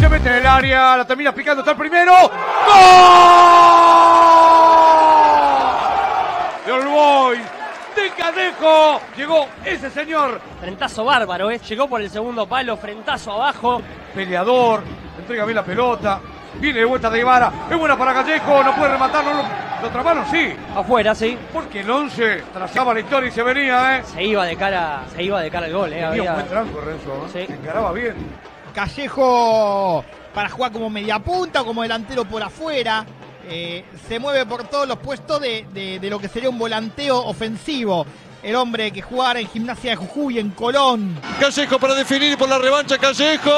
Se mete en el área, la termina picando, está el primero. ¡Gol! De Olboy, de Cadejo, llegó ese señor. Frentazo bárbaro, ¿eh? Llegó por el segundo palo, frentazo abajo. Peleador, entrega bien la pelota, Viene de vuelta de Guevara. Es buena para Callejo, no puede rematar, no lo, lo trabaron, sí. Afuera, sí. Porque el 11 trazaba la historia y se venía, ¿eh? Se iba de cara, se iba de cara el gol, ¿eh? Un Había- buen tranco, Renzo. ¿eh? Sí. Encaraba bien. Callejo para jugar como media punta o como delantero por afuera. Eh, se mueve por todos los puestos de, de- de lo que sería un volanteo ofensivo. El hombre que jugara en Gimnasia de Jujuy, en Colón. Callejo para definir por la revancha, Callejo.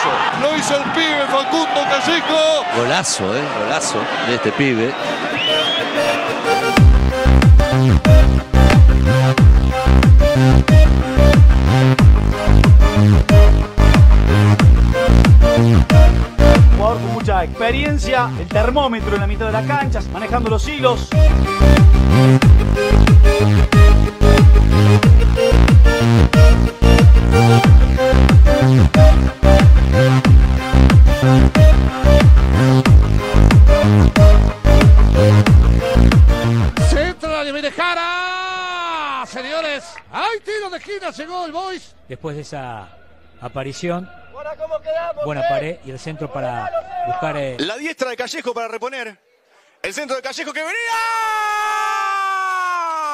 Golazo. Lo hizo el pibe Facundo Callejo. Golazo, eh, golazo de este pibe. jugador con mucha experiencia, el termómetro en la mitad de la cancha, manejando los hilos. Señores, hay tiro de esquina, llegó el Boys. después de esa aparición. Buena pared y el centro para buscar eh, La diestra de Callejo para reponer. El centro de Callejo que venía.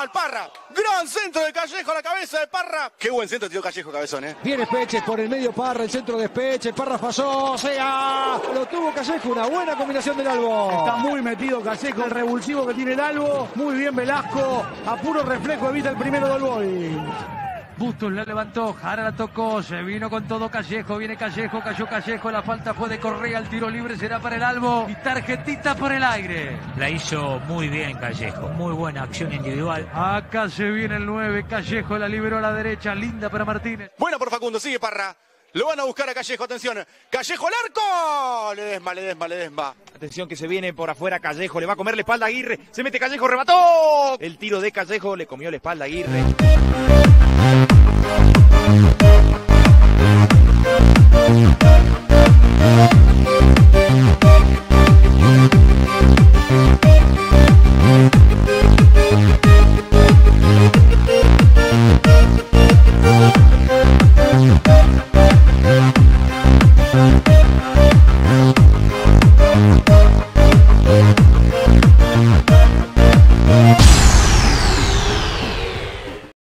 ¡Al Parra! Gran centro de Callejo a la cabeza de Parra. Qué buen centro tiró Callejo, cabezón, ¿eh? Viene Peche por el medio Parra, el centro de Peche, Parra falló, sea, lo tuvo Callejo, una buena combinación del Albo. Está muy metido Callejo, el revulsivo que tiene el Albo. Muy bien Velasco, a puro reflejo evita el primero del Boy. Bustos la levantó, Jara la tocó, se vino con todo Callejo, viene Callejo, cayó Callejo, la falta fue de Correa, el tiro libre será para el Albo y tarjetita por el aire. la hizo muy bien Callejo, muy buena acción individual. Acá se viene el 9, Callejo la liberó a la derecha, linda para Martínez. Buena por Facundo, sigue Parra. Lo van a buscar a Callejo, atención. Callejo al arco. Ledesma, Ledesma, Ledesma. Atención que se viene por afuera Callejo, le va a comer la espalda a Aguirre, se mete Callejo, remató. El tiro de Callejo le comió la espalda a Aguirre.